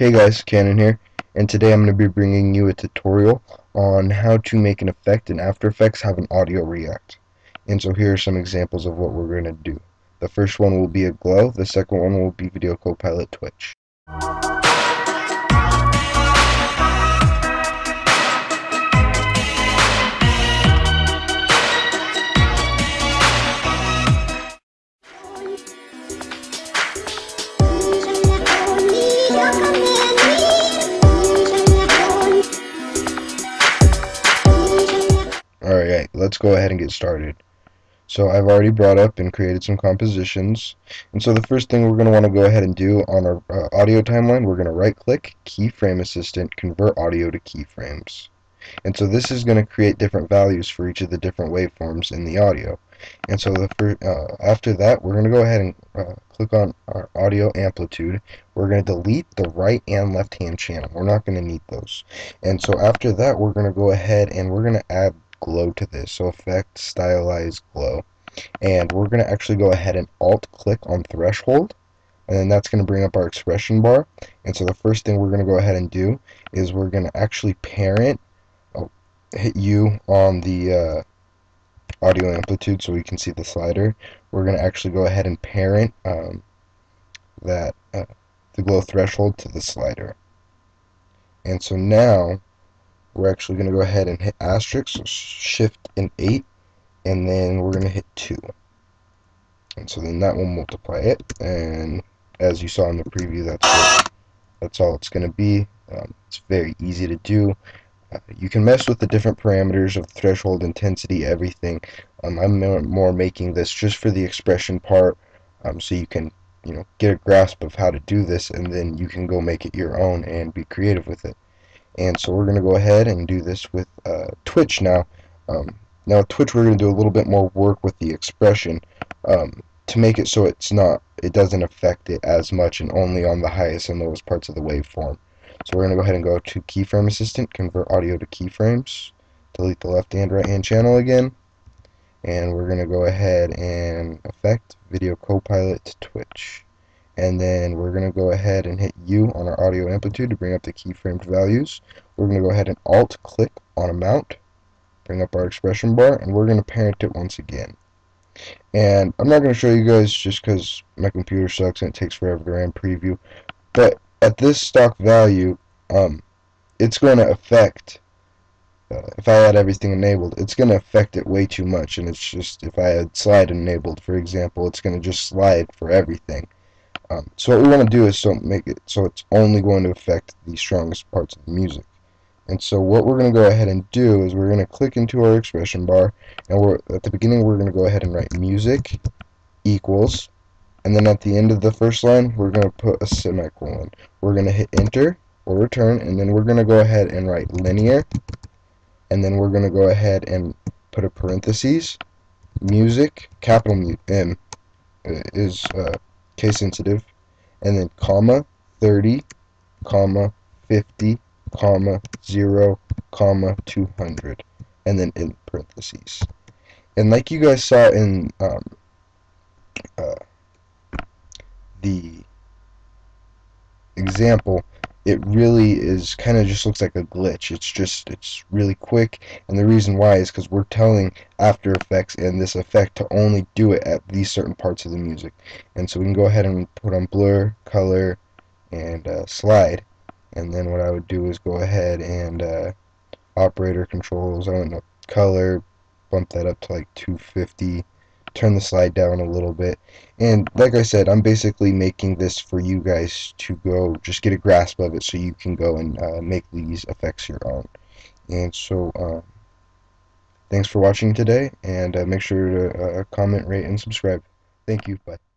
Hey guys, Cannon here, and today I'm going to be bringing you a tutorial on how to make an effect in After Effects have an audio react. And so here are some examples of what we're going to do. The first one will be a glow, the second one will be Video Copilot Twitch. Alright, let's go ahead and get started. So I've already brought up and created some compositions. And so the first thing we're going to want to go ahead and do on our uh, audio timeline, we're going to right click, keyframe assistant, convert audio to keyframes. And so this is going to create different values for each of the different waveforms in the audio. And so the uh, after that, we're going to go ahead and uh, click on our audio amplitude. We're going to delete the right and left hand channel. We're not going to need those. And so after that, we're going to go ahead and we're going to add glow to this. So effect stylize glow. And we're going to actually go ahead and alt click on threshold. And then that's going to bring up our expression bar. And so the first thing we're going to go ahead and do is we're going to actually parent, oh, hit U on the uh, audio amplitude so we can see the slider. We're going to actually go ahead and parent um, that uh, the glow threshold to the slider. And so now we're actually going to go ahead and hit asterisk, so shift and 8, and then we're going to hit 2. And so then that will multiply it, and as you saw in the preview, that's what, that's all it's going to be. Um, it's very easy to do. Uh, you can mess with the different parameters of threshold, intensity, everything. Um, I'm more making this just for the expression part, um, so you can you know get a grasp of how to do this, and then you can go make it your own and be creative with it. And so we're going to go ahead and do this with uh, Twitch now. Um, now Twitch we're going to do a little bit more work with the expression um, to make it so it's not, it doesn't affect it as much and only on the highest and lowest parts of the waveform. So we're going to go ahead and go to Keyframe Assistant, convert audio to keyframes, delete the left and right hand channel again, and we're going to go ahead and effect Video Copilot to Twitch and then we're going to go ahead and hit U on our audio amplitude to bring up the keyframed values. We're going to go ahead and alt click on amount, bring up our expression bar, and we're going to parent it once again. And I'm not going to show you guys just because my computer sucks and it takes forever to run preview, but at this stock value, um, it's going to affect uh, if I had everything enabled, it's going to affect it way too much. And it's just, if I had slide enabled, for example, it's going to just slide for everything. Um, so what we want to do is so make it so it's only going to affect the strongest parts of the music. And so what we're going to go ahead and do is we're going to click into our expression bar, and we're at the beginning we're going to go ahead and write music equals, and then at the end of the first line we're going to put a semicolon. We're going to hit enter or return, and then we're going to go ahead and write linear, and then we're going to go ahead and put a parentheses, music, capital M uh, is uh, case sensitive, and then comma 30, comma 50, comma 0, comma 200, and then in parentheses. And like you guys saw in um, uh, the example, it really is kind of just looks like a glitch. It's just, it's really quick, and the reason why is because we're telling After Effects and this effect to only do it at these certain parts of the music. And so we can go ahead and put on blur, color, and uh, slide. And then what I would do is go ahead and uh, operator controls, I don't know, color, bump that up to like 250 turn the slide down a little bit. And like I said, I'm basically making this for you guys to go just get a grasp of it so you can go and uh, make these effects your own. And so, uh, thanks for watching today, and uh, make sure to uh, comment, rate, and subscribe. Thank you. Bye.